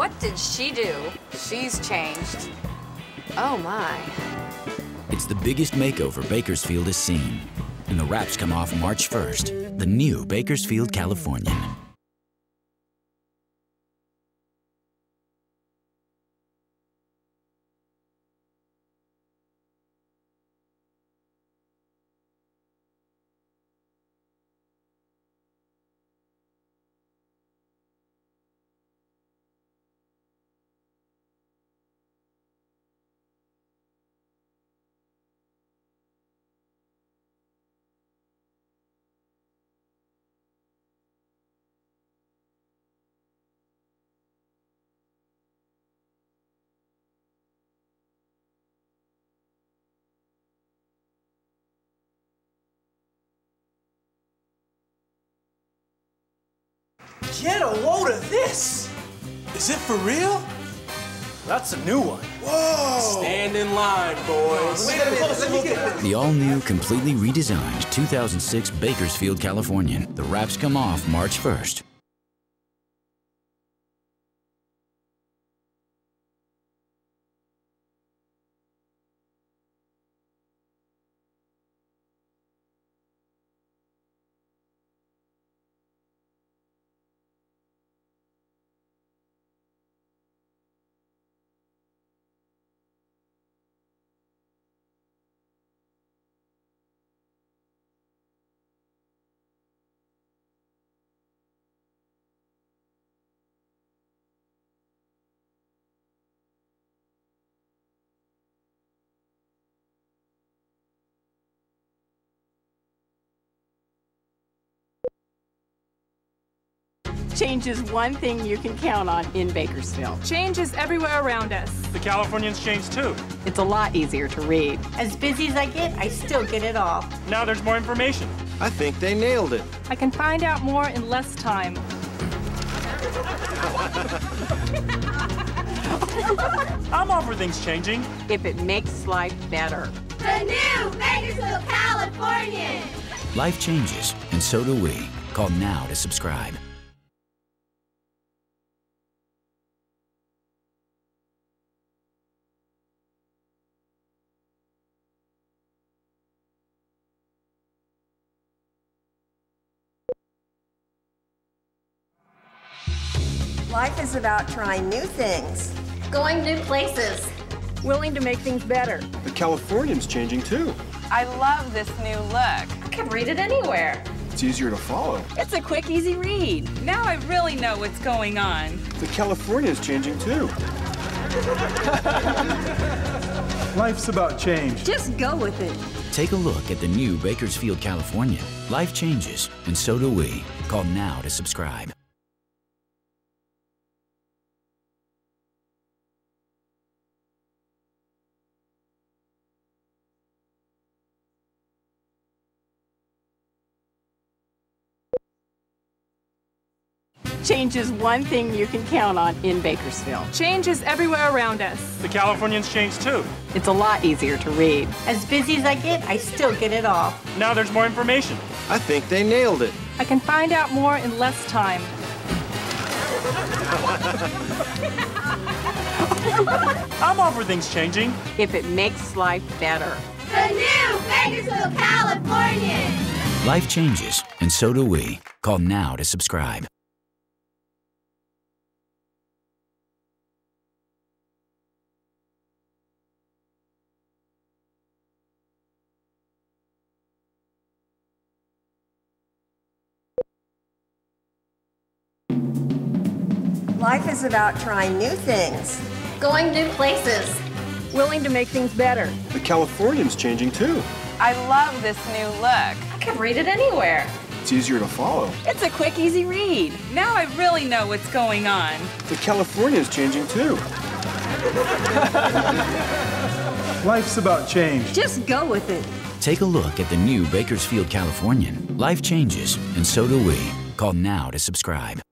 What did she do? She's changed. Oh my. It's the biggest makeover Bakersfield has seen. And the wraps come off March 1st. The new Bakersfield Californian. Get a load of this! Is it for real? That's a new one. Whoa! Stand in line, boys. Wait a minute, let me get The all-new, completely redesigned 2006 Bakersfield Californian. The wraps come off March 1st. Change is one thing you can count on in Bakersfield. Change is everywhere around us. The Californians changed too. It's a lot easier to read. As busy as I get, I still get it all. Now there's more information. I think they nailed it. I can find out more in less time. I'm all for things changing. If it makes life better. The new Bakersfield Californian! Life changes, and so do we. Call now to subscribe. Life is about trying new things. Going new places. Willing to make things better. The Californian's changing too. I love this new look. I could read it anywhere. It's easier to follow. It's a quick, easy read. Now I really know what's going on. The Californian's changing too. Life's about change. Just go with it. Take a look at the new Bakersfield Californian. Life changes, and so do we. Call now to subscribe. Change is one thing you can count on in Bakersfield. Change is everywhere around us. The Californians changed too. It's a lot easier to read. As busy as I get, I still get it all. Now there's more information. I think they nailed it. I can find out more in less time. I'm all for things changing. If it makes life better. The new Bakersfield Californian! Life changes, and so do we. Call now to subscribe. Life is about trying new things. Going new places. Willing to make things better. The Californian's changing too. I love this new look. I can read it anywhere. It's easier to follow. It's a quick, easy read. Now I really know what's going on. The Californian's changing too. Life's about change. Just go with it. Take a look at the new Bakersfield Californian. Life changes, and so do we. Call now to subscribe.